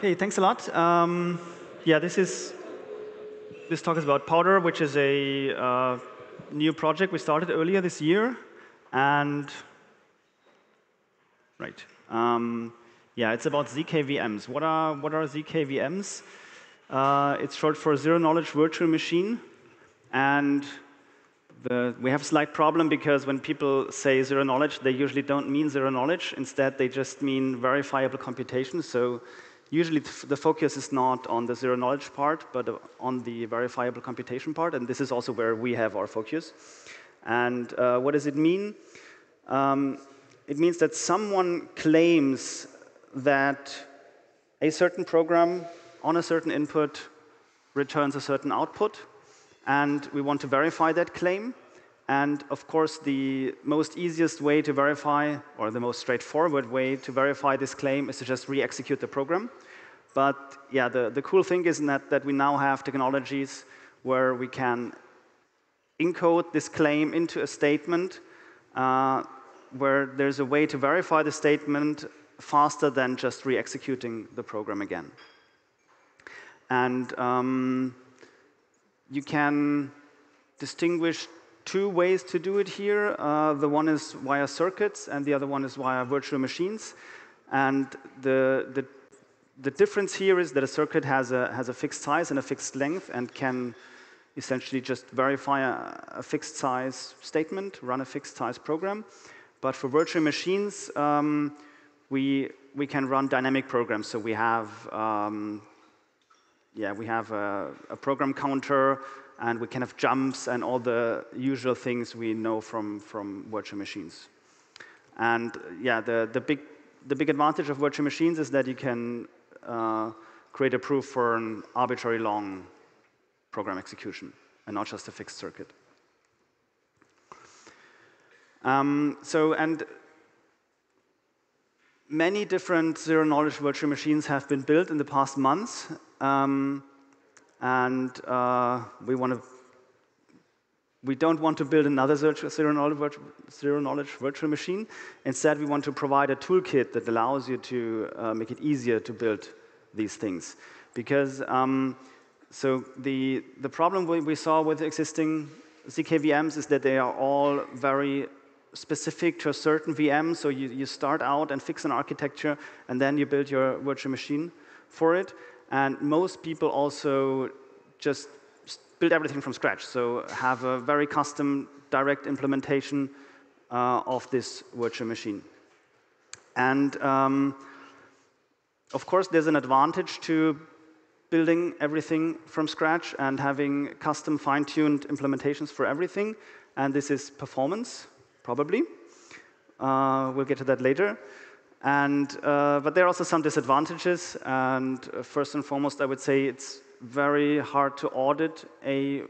Hey, thanks a lot. Um, yeah, this is this talk is about Powdr, which is a uh, new project we started earlier this year, and right, um, yeah, it's about ZKVMs. What are what are ZKVMs? Uh, it's short for Zero Knowledge Virtual Machine, and the, we have a slight problem because when people say zero knowledge, they usually don't mean zero knowledge. Instead, they just mean verifiable computation. So usually the focus is not on the zero knowledge part, but on the verifiable computation part. And this is also where we have our focus. And uh, what does it mean? Um, it means that someone claims that a certain program on a certain input returns a certain output. And we want to verify that claim. And of course, the most easiest way to verify, or the most straightforward way to verify this claim is to just re-execute the program. But yeah, the, the cool thing is that, that we now have technologies where we can encode this claim into a statement uh, where there's a way to verify the statement faster than just re-executing the program again. And um, you can distinguish two ways to do it here. Uh, the one is via circuits, and the other one is via virtual machines. And the, the, the difference here is that a circuit has a, has a fixed size and a fixed length and can essentially just verify a, a fixed size statement, run a fixed size program. But for virtual machines, um, we, we can run dynamic programs. So we have, um, yeah, we have a, a program counter and we can have jumps and all the usual things we know from, from virtual machines. And yeah, the, the, big, the big advantage of virtual machines is that you can uh, create a proof for an arbitrary long program execution and not just a fixed circuit. Um, so, and many different zero-knowledge virtual machines have been built in the past months. Um, and uh, we want to we don't want to build another zero knowledge, zero knowledge virtual machine. Instead, we want to provide a toolkit that allows you to uh, make it easier to build these things. Because um, so the, the problem we, we saw with existing ZKVMs is that they are all very specific to a certain VM. So you, you start out and fix an architecture, and then you build your virtual machine for it. And most people also just build everything from scratch, so have a very custom direct implementation uh, of this virtual machine. And um, of course, there's an advantage to building everything from scratch and having custom fine-tuned implementations for everything. And this is performance, probably. Uh, we'll get to that later. And, uh, but there are also some disadvantages. And uh, first and foremost, I would say it's very hard to audit a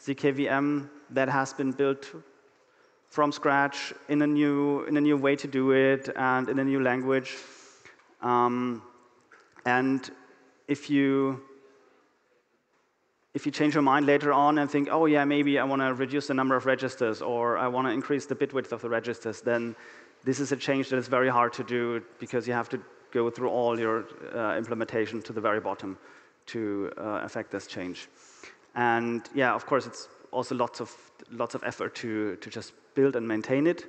ZKVM that has been built from scratch in a new, in a new way to do it and in a new language. Um, and if you, if you change your mind later on and think, oh yeah, maybe I want to reduce the number of registers or I want to increase the bit width of the registers, then this is a change that is very hard to do because you have to go through all your uh, implementation to the very bottom to uh, affect this change. And yeah, of course, it's also lots of lots of effort to to just build and maintain it.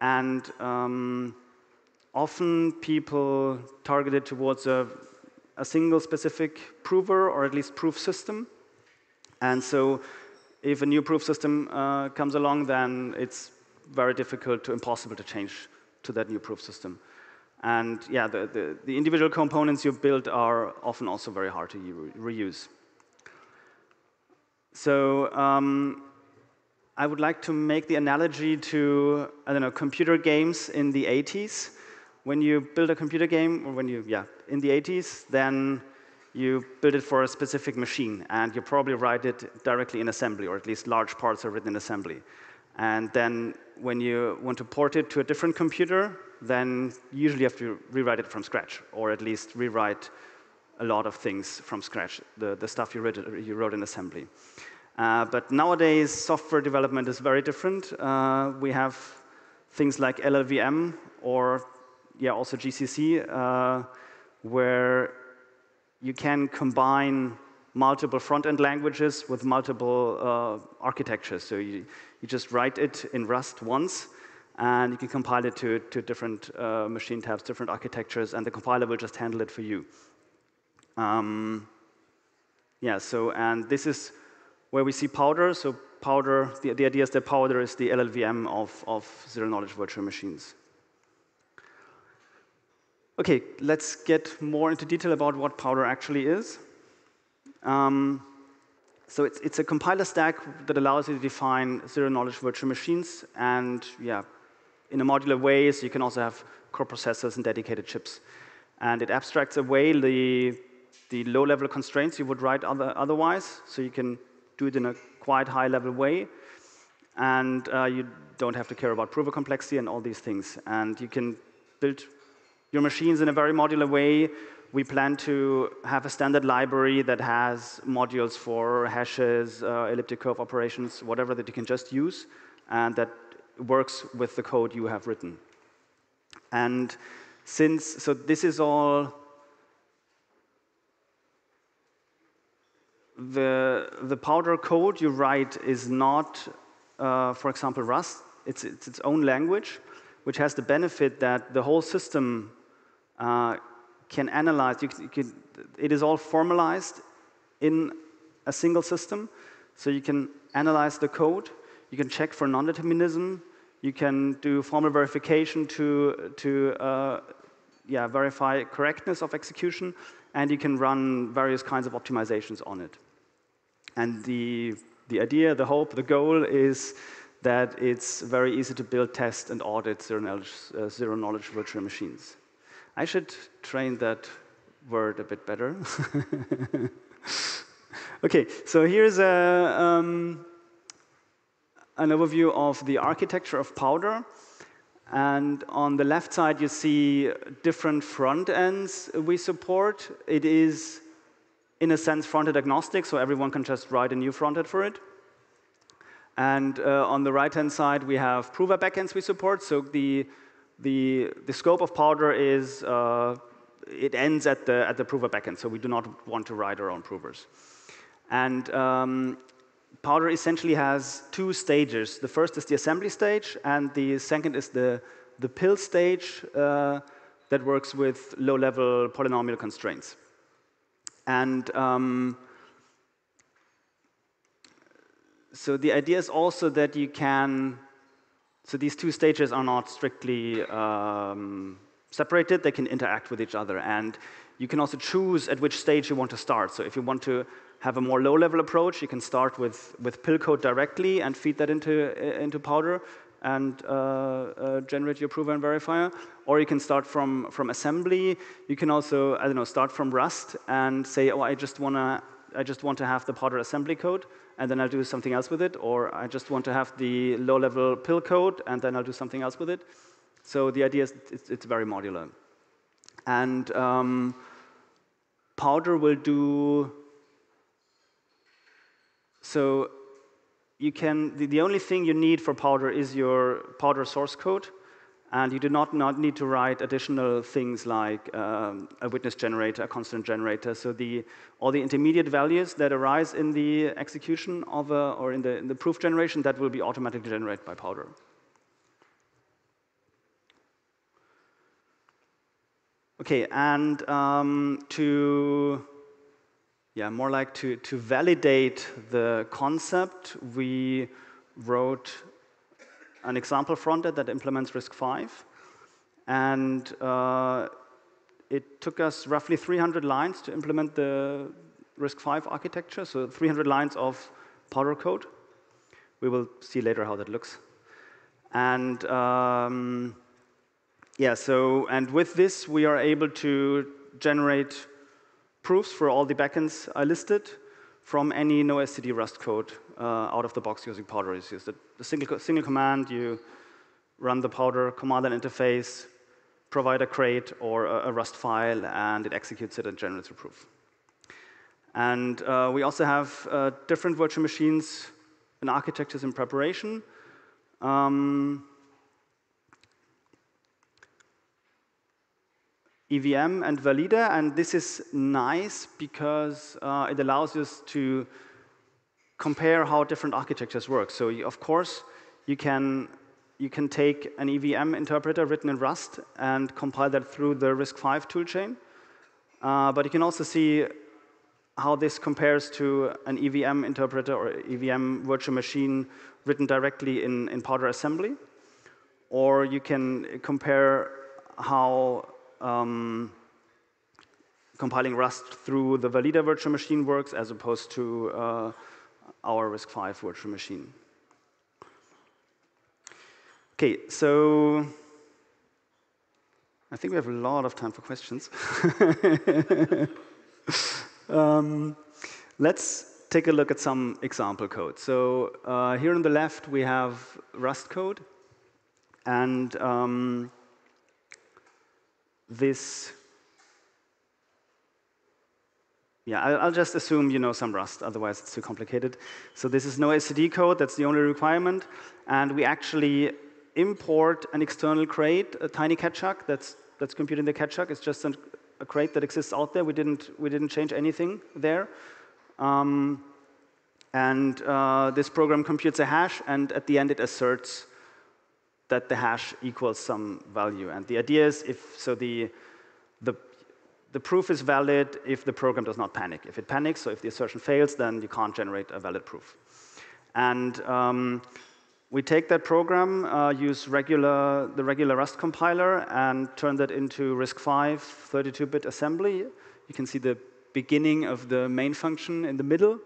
And um, often people target it towards a, a single specific prover or at least proof system. And so if a new proof system uh, comes along, then it's very difficult to impossible to change to that new proof system. And yeah, the, the, the individual components you build are often also very hard to re reuse. So um, I would like to make the analogy to, I don't know, computer games in the 80s. When you build a computer game, or when you, yeah, in the 80s, then you build it for a specific machine, and you probably write it directly in assembly, or at least large parts are written in assembly. And then when you want to port it to a different computer, then you usually have to rewrite it from scratch, or at least rewrite a lot of things from scratch, the, the stuff you, wrote, you wrote in assembly. Uh, but nowadays, software development is very different. Uh, we have things like LLVM or yeah, also GCC, uh, where you can combine multiple front-end languages with multiple uh, architectures. So you, you just write it in Rust once, and you can compile it to, to different uh, machine types, different architectures, and the compiler will just handle it for you. Um, yeah, so, and this is where we see Powdr. So Powdr, the, the idea is that Powdr is the LLVM of, of zero-knowledge virtual machines. OK, let's get more into detail about what Powdr actually is. Um, so it's, it's a compiler stack that allows you to define zero-knowledge virtual machines. And yeah, in a modular way, so you can also have core processors and dedicated chips. And it abstracts away the, the low-level constraints you would write other, otherwise. So you can do it in a quite high-level way. And uh, you don't have to care about prover complexity and all these things. And you can build your machines in a very modular way. We plan to have a standard library that has modules for hashes, uh, elliptic curve operations, whatever that you can just use, and that works with the code you have written. And since, so this is all the, the powdr code you write is not, uh, for example, Rust. It's, it's its own language, which has the benefit that the whole system uh, can analyze. You, you it is all formalized in a single system. So you can analyze the code. You can check for non-determinism. You can do formal verification to, to uh, yeah, verify correctness of execution. And you can run various kinds of optimizations on it. And the, the idea, the hope, the goal is that it's very easy to build, test, and audit zero knowledge, uh, zero knowledge virtual machines. I should train that word a bit better. okay, so here's a, um, an overview of the architecture of Powdr. And on the left side, you see different front ends we support. It is in a sense, frontend agnostic, so everyone can just write a new frontend for it. And uh, on the right-hand side, we have prover backends we support. So the, the, the scope of Powdr is, uh, it ends at the, at the prover backend. So we do not want to write our own provers. And um, Powdr essentially has two stages. The first is the assembly stage, and the second is the, the PIL stage uh, that works with low-level polynomial constraints. And um, so the idea is also that you can, so these two stages are not strictly um, separated, they can interact with each other. And you can also choose at which stage you want to start. So if you want to have a more low-level approach, you can start with, with PIL code directly and feed that into, into Powdr and uh, uh, generate your prover and verifier. Or you can start from, from assembly. You can also, I don't know, start from Rust and say, oh, I just want to I just want to have the Powdr assembly code, and then I'll do something else with it. Or I just want to have the low-level PIL code, and then I'll do something else with it. So the idea is it's, it's very modular. And um, Powdr will do so you can, the, the only thing you need for Powdr is your Powdr source code. And you do not, not need to write additional things like um, a witness generator, a constant generator. So the, all the intermediate values that arise in the execution of a, or in the, in the proof generation, that will be automatically generated by Powdr. Okay, and um, to yeah, more like to, to validate the concept, we wrote an example frontend that implements RISC-V. And uh, it took us roughly 300 lines to implement the RISC-V architecture, so 300 lines of powdr code. We will see later how that looks. And um, yeah, so, and with this, we are able to generate proofs for all the backends I listed from any NoSTD Rust code uh, out of the box using Powdr. It's just a single, single command, you run the Powdr command line interface, provide a crate or a, a, Rust file, and it executes it and generates a proof. And uh, we also have uh, different virtual machines and architectures in preparation. Um, EVM and Valida, and this is nice because uh, it allows us to compare how different architectures work. So of course, you can, you can take an EVM interpreter written in Rust and compile that through the RISC-V toolchain. Uh, but you can also see how this compares to an EVM interpreter or EVM virtual machine written directly in, in Powdr assembly. Or you can compare how um, compiling Rust through the Valida virtual machine works as opposed to uh, our RISC-V virtual machine. Okay, so I think we have a lot of time for questions. um, let's take a look at some example code. So uh, here on the left, we have Rust code. And um, this Yeah, I'll just assume you know some Rust, otherwise it's too complicated. So this is no std code, that's the only requirement. And we actually import an external crate, a tiny Keccak that's, that's computing the Keccak. It's just an, a crate that exists out there. We didn't, we didn't change anything there. Um, and uh, this program computes a hash, and at the end it asserts that the hash equals some value. And the idea is if, so the, the the proof is valid if the program does not panic. If it panics, so if the assertion fails, then you can't generate a valid proof. And um, we take that program, uh, use regular, the regular Rust compiler, and turn that into RISC-V 32-bit assembly. You can see the beginning of the main function in the middle.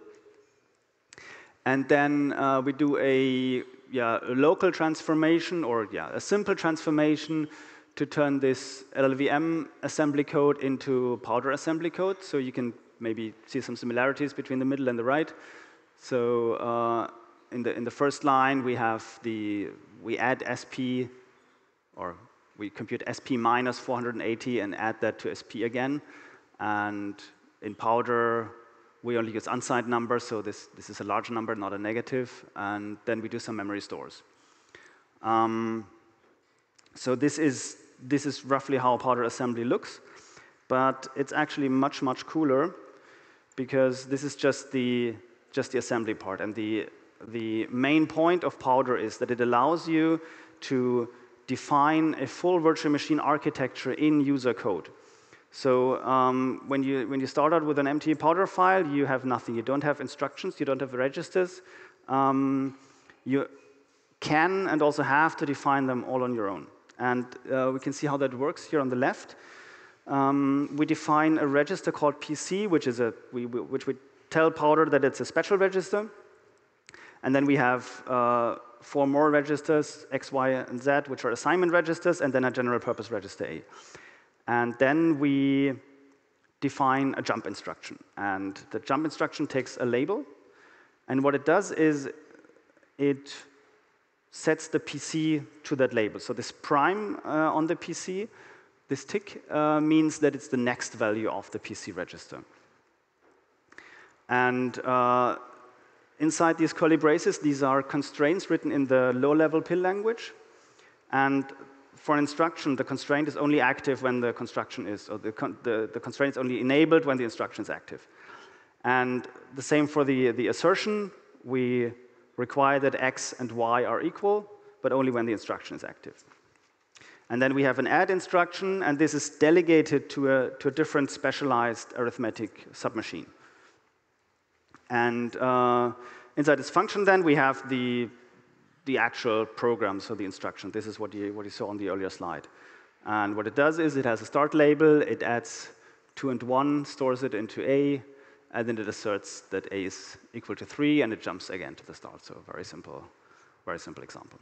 And then uh, we do a, yeah, a local transformation, or yeah, a simple transformation to turn this LLVM assembly code into powdr assembly code. So you can maybe see some similarities between the middle and the right. So uh, in, the, in the first line, we have the, we add SP, or we compute SP minus 480 and add that to SP again. And in powdr, we only use unsigned numbers, so this, this is a large number, not a negative. And then we do some memory stores. Um, so this is this is roughly how powdr assembly looks. But it's actually much, much cooler because this is just the, just the assembly part. And the, the main point of powdr is that it allows you to define a full virtual machine architecture in user code. So um, when, you, when you start out with an empty powdr file, you have nothing. You don't have instructions, you don't have registers. Um, you can and also have to define them all on your own. And uh, we can see how that works here on the left. Um, we define a register called PC, which, is a, we, we, which we tell Powdr that it's a special register. And then we have uh, four more registers, X, Y, and Z, which are assignment registers, and then a general purpose register A. And then we define a jump instruction. And the jump instruction takes a label. And what it does is it sets the PC to that label. So this prime uh, on the PC, this tick uh, means that it's the next value of the PC register. And uh, inside these curly braces, these are constraints written in the low-level PIL language. And for an instruction, the constraint is only active when the construction is, or the, con the, the constraint is only enabled when the instruction is active. And the same for the, the assertion. We require that x and y are equal, but only when the instruction is active. And then we have an add instruction, and this is delegated to a, to a different specialized arithmetic submachine. And uh, inside this function, then, we have the, the actual program, so the instruction. This is what you, what you saw on the earlier slide. And what it does is it has a start label, it adds 2 and 1, stores it into A, and then it asserts that a is equal to 3, and it jumps again to the start. So very simple, very simple example.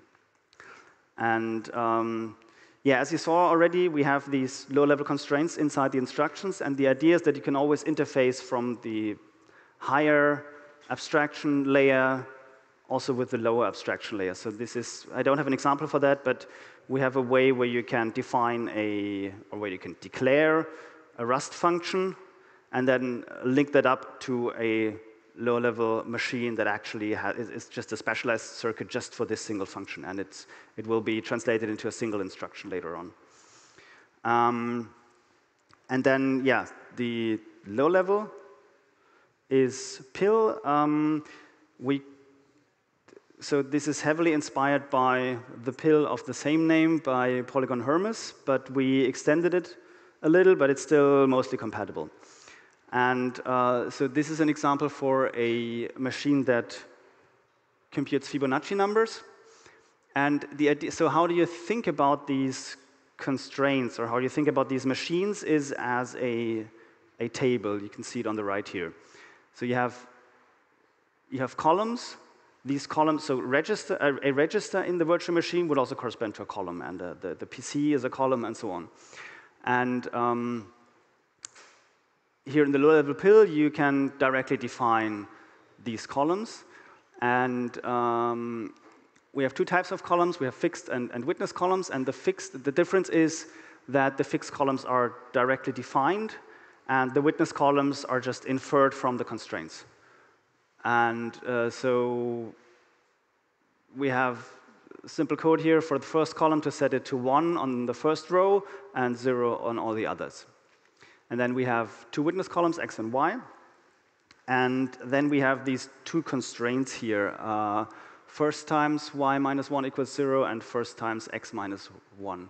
And um, yeah, as you saw already, we have these low-level constraints inside the instructions, and the idea is that you can always interface from the higher abstraction layer also with the lower abstraction layer. So this is, I don't have an example for that, but we have a way where you can define a, or where you can declare a Rust function and then link that up to a low-level machine that actually is, just a specialized circuit just for this single function, and it's, it will be translated into a single instruction later on. Um, and then, yeah, the low level is PIL. Um, we, so this is heavily inspired by the PIL of the same name by Polygon Hermes, but we extended it a little, but it's still mostly compatible. And uh, so this is an example for a machine that computes Fibonacci numbers. And the idea, so how do you think about these constraints, or how do you think about these machines is as a, a table. You can see it on the right here. So you have, you have columns. These columns, so register, a, register in the virtual machine would also correspond to a column, and the, the, the PC is a column, and so on. And um, here in the low-level PIL, you can directly define these columns. And um, we have two types of columns. We have fixed and, and witness columns. And the fixed, the difference is that the fixed columns are directly defined, and the witness columns are just inferred from the constraints. And uh, so we have simple code here for the first column to set it to 1 on the first row and 0 on all the others. And then we have two witness columns, x and y. And then we have these two constraints here. Uh, first times y minus 1 equals 0, and first times x minus 1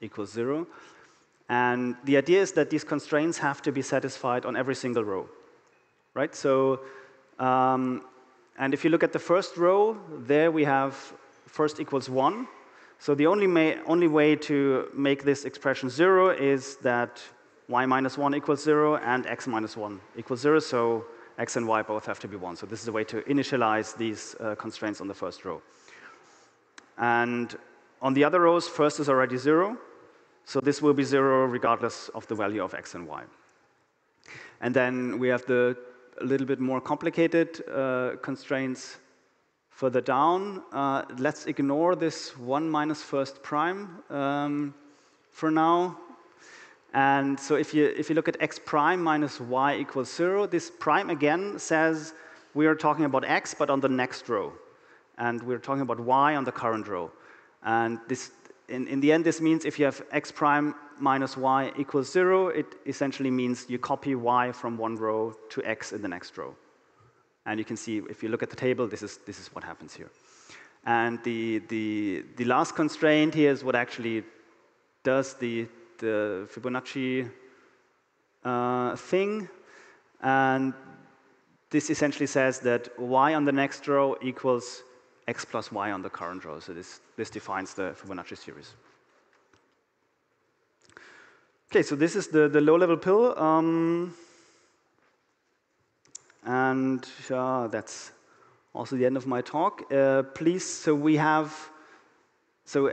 equals 0. And the idea is that these constraints have to be satisfied on every single row. Right? So, um, and if you look at the first row, there we have first equals 1. So the only, only way to make this expression 0 is that y minus 1 equals 0 and x minus 1 equals 0. So x and y both have to be 1. So this is a way to initialize these uh, constraints on the first row. And on the other rows, first is already 0. So this will be 0 regardless of the value of x and y. And then we have the a little bit more complicated uh, constraints further down. Uh, let's ignore this 1 minus first prime um, for now. And so if you, if you look at x prime minus y equals 0, this prime again says we are talking about x, but on the next row. And we're talking about y on the current row. And this, in, in the end, this means if you have x prime minus y equals 0, it essentially means you copy y from one row to x in the next row. And you can see, if you look at the table, this is, this is what happens here. And the, the, the last constraint here is what actually does the the Fibonacci uh, thing. And this essentially says that y on the next row equals x plus y on the current row. So this, this defines the Fibonacci series. Okay, so this is the, the low-level PIL. Um, and uh, that's also the end of my talk. Uh, please, so we have, so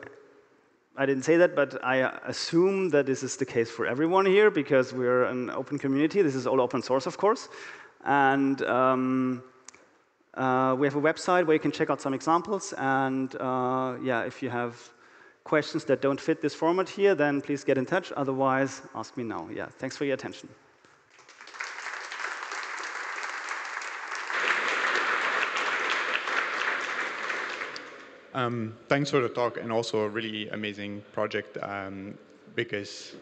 I didn't say that, but I assume that this is the case for everyone here because we're an open community. This is all open source, of course. And um, uh, we have a website where you can check out some examples. And uh, yeah, if you have questions that don't fit this format here, then please get in touch. Otherwise, ask me now. Yeah, thanks for your attention. Um, thanks for the talk and also a really amazing project um, because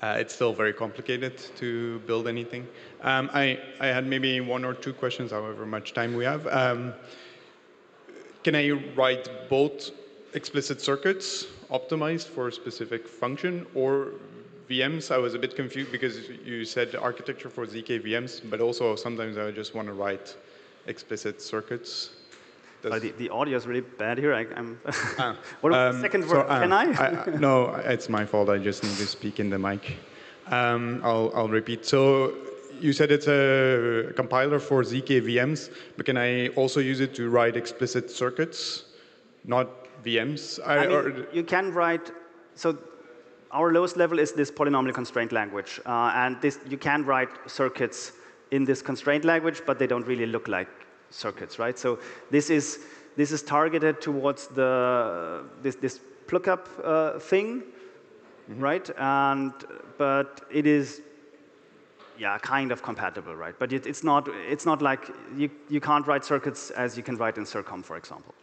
uh, it's still very complicated to build anything. Um, I, I had maybe one or two questions, however much time we have. Um, can I write both explicit circuits optimized for a specific function or VMs? I was a bit confused because you said architecture for ZK VMs, but also sometimes I just want to write explicit circuits uh, the, the audio is really bad here. I, am ah, what was um, the second word? uh, Can I? I? No, it's my fault. I just need to speak in the mic. Um, I'll, I'll repeat. So you said it's a compiler for ZK VMs, but can I also use it to write explicit circuits, not VMs? I, I mean, you can write, so our lowest level is this polynomial constraint language. Uh, and this, you can write circuits in this constraint language, but they don't really look like circuits, right? So this is this is targeted towards the this this pluck-up uh, thing, mm -hmm. right? And but it is yeah kind of compatible, right? But it, it's not it's not like you you can't write circuits as you can write in CirCom, for example.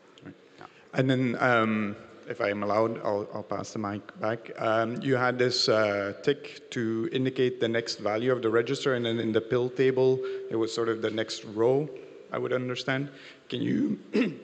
And then. Um, if I am allowed, I'll, I'll pass the mic back. Um, you had this uh, tick to indicate the next value of the register, and then in the PIL table, it was sort of the next row, I would understand. Can you,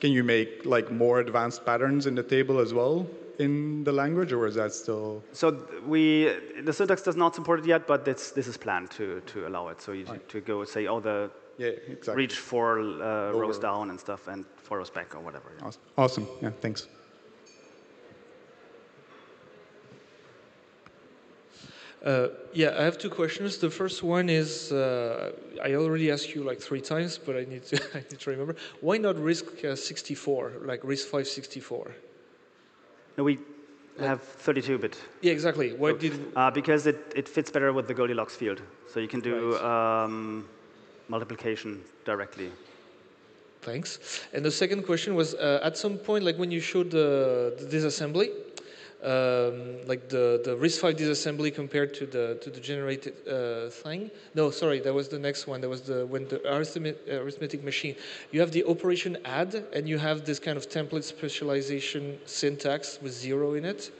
can you make like more advanced patterns in the table as well in the language, or is that still? So we, the syntax does not support it yet, but this, this is planned to, to allow it. So you Right. to go say, oh, the Yeah, exactly. reach four uh, rows down and stuff, and four rows back or whatever. yeah. Awesome. awesome. Yeah, thanks. Uh, yeah, I have two questions. The first one is uh, I already asked you like three times, but I need to I need to remember. Why not risk uh, 64, like RISC-V 64? No, we have 32-bit. Yeah, exactly. Why did Uh, because it, it fits better with the Goldilocks field. So you can do Right. um, multiplication directly. Thanks. And the second question was uh, at some point, like when you showed the, the disassembly, um, like the, the RISC-V disassembly compared to the to the generated uh, thing. No, sorry, that was the next one. That was the when the arithmetic, arithmetic machine. You have the operation add, and you have this kind of template specialization syntax with zero in it.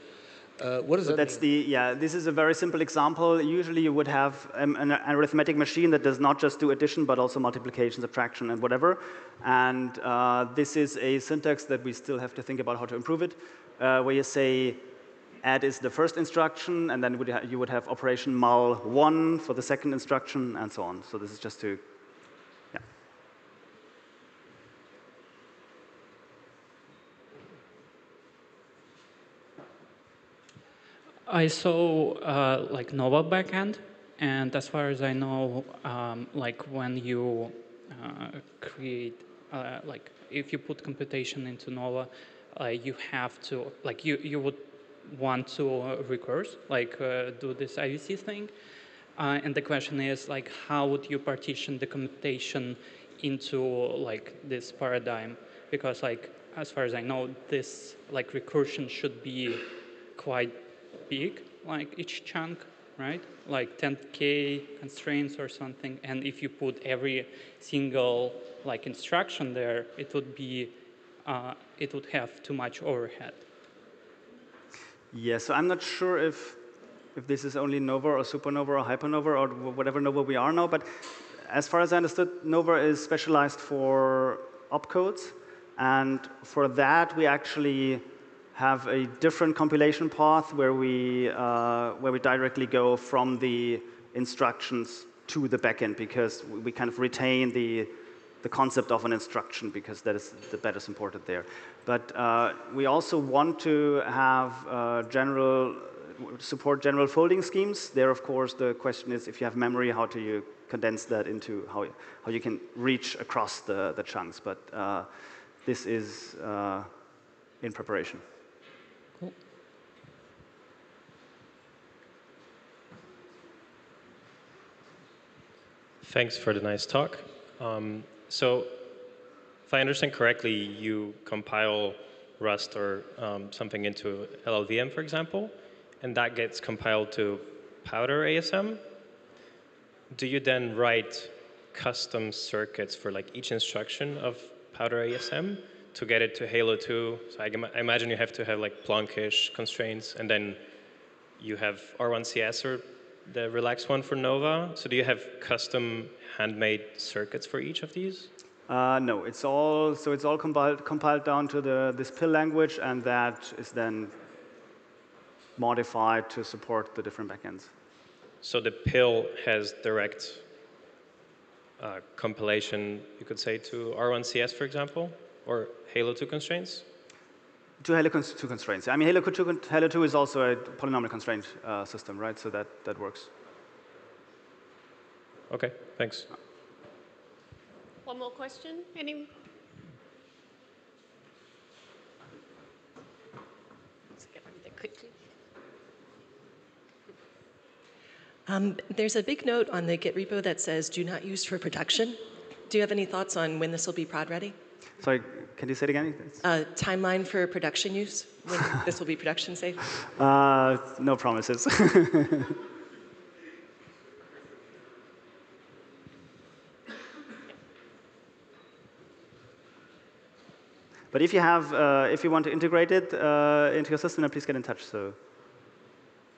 Uh, what does So that that's mean? the, yeah, this is a very simple example. Usually you would have um, an arithmetic machine that does not just do addition, but also multiplication, subtraction, and whatever. And uh, this is a syntax that we still have to think about how to improve it, uh, where you say add is the first instruction, and then would ha- you would have operation mul 1 for the second instruction, and so on. So this is just to, I saw uh, like Nova backend, and as far as I know, um, like when you uh, create, uh, like if you put computation into Nova, uh, you have to, like you, you would want to recurse, like uh, do this IVC thing. Uh, and the question is like, how would you partition the computation into like this paradigm? Because like, as far as I know, this like recursion should be quite big, like each chunk, right? Like 10k constraints or something. And if you put every single like instruction there, it would be, uh, it would have too much overhead. Yeah, so I'm not sure if if this is only Nova or Supernova or Hypernova or whatever Nova we are now, but as far as I understood, Nova is specialized for opcodes, and for that we actually have a different compilation path where we uh, where we directly go from the instructions to the backend because we kind of retain the the concept of an instruction because that is the better supported there. But uh, we also want to have uh, general support general folding schemes. There, of course, the question is if you have memory, how do you condense that into how how you can reach across the the chunks? But uh, this is uh, in preparation. Thanks for the nice talk. Um, so, if I understand correctly, you compile Rust or um, something into LLVM, for example, and that gets compiled to Powdr ASM. Do you then write custom circuits for like each instruction of Powdr ASM to get it to Halo 2? So I, I imagine you have to have like Plonkish constraints, and then you have R1CS or the relaxed one for Nova. So do you have custom handmade circuits for each of these? Uh, no, it's all so it's all compiled compiled down to the this PIL language, and that is then modified to support the different backends. So the PIL has direct uh, compilation, you could say, to R1CS, for example, or Halo 2 constraints? To Halo cons- 2 constraints. I mean, Halo 2, con- Halo 2 is also a polynomial constraint uh, system, right? So that, that works. Okay, thanks. One more question? Any? Let's get over there quickly. Um, there's a big note on the Git repo that says do not use for production. Do you have any thoughts on when this will be prod ready? Sorry, can you say it again? It's- Uh, timeline for production use, when this will be production safe? Uh, no promises. But if you have, uh, if you want to integrate it uh, into your system, then please get in touch. So.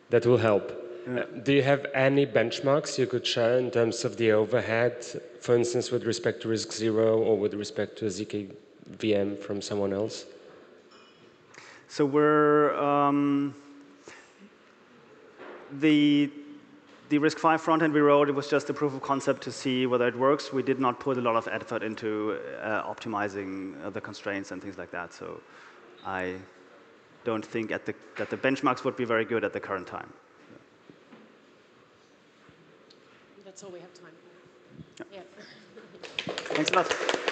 That will help. Uh, do you have any benchmarks you could share in terms of the overhead, for instance, with respect to RISC Zero or with respect to a ZK VM from someone else? So we're um, the the RISC-V frontend we wrote. It was just a proof of concept to see whether it works. We did not put a lot of effort into uh, optimizing uh, the constraints and things like that. So I don't think the, that the benchmarks would be very good at the current time. That's all we have time for. Yeah. Thanks a lot.